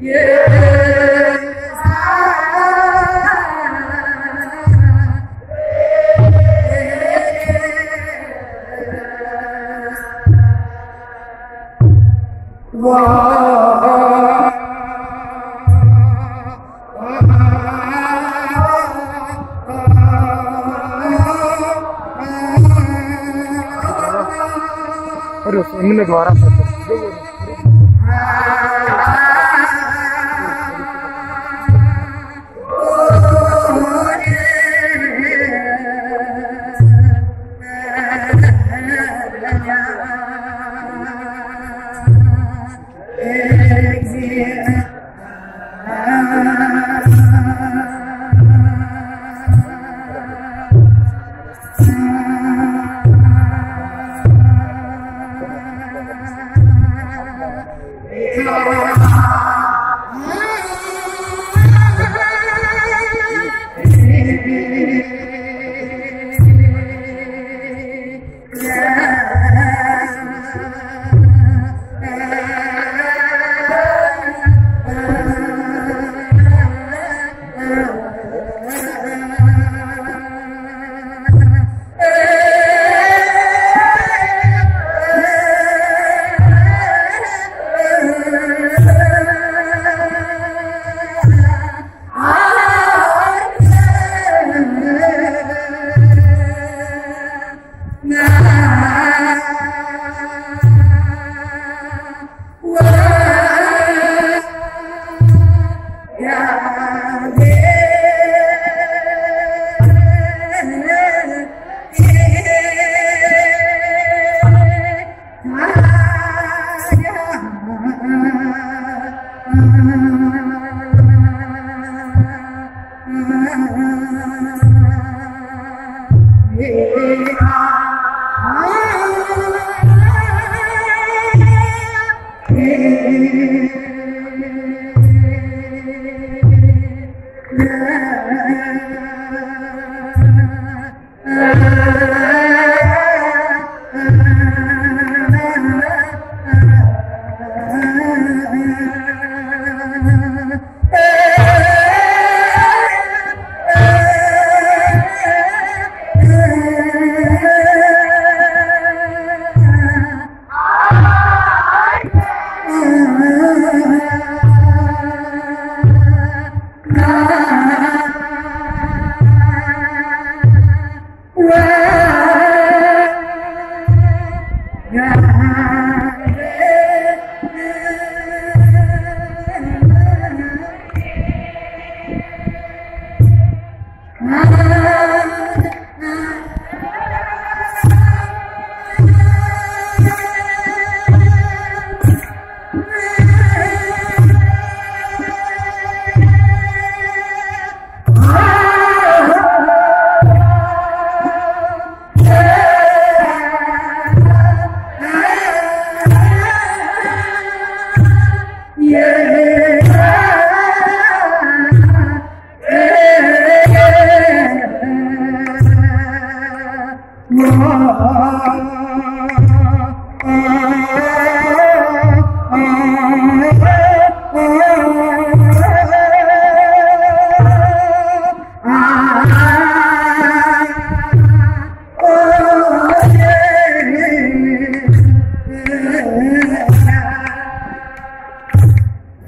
Terus, ini negara satu. Yeah. Amen.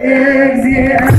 Yeah.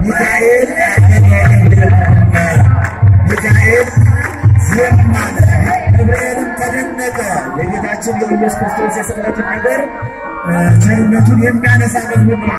ሚካኤል ሚካኤል ገብርኤልም ተደነቀ። የጌታችን የኢየሱስ ክርስቶስ የስቅለቱን ነገር ቸርነቱን የሚያነሳ ነው።